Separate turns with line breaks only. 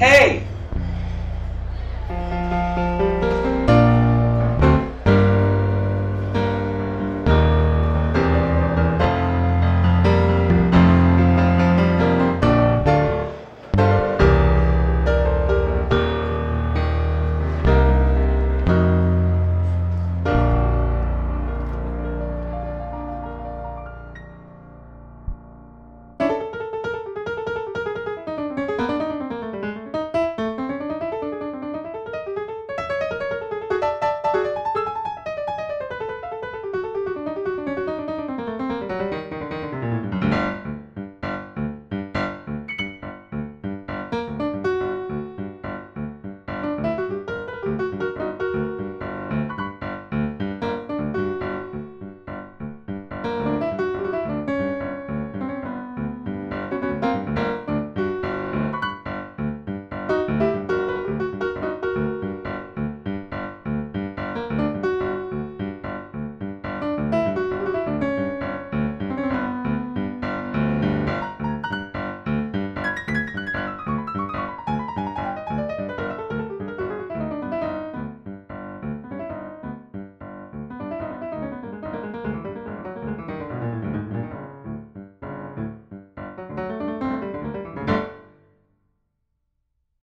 Hey!